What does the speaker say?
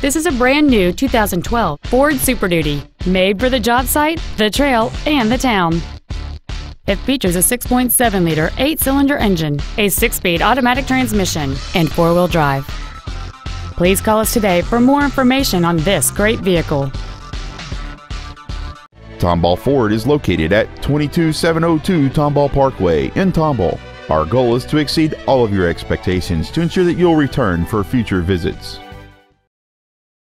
This is a brand new 2012 Ford Super Duty, made for the job site, the trail, and the town. It features a 6.7-liter eight-cylinder engine, a six-speed automatic transmission, and four-wheel drive. Please call us today for more information on this great vehicle. Tomball Ford is located at 22702 Tomball Parkway in Tomball. Our goal is to exceed all of your expectations to ensure that you'll return for future visits.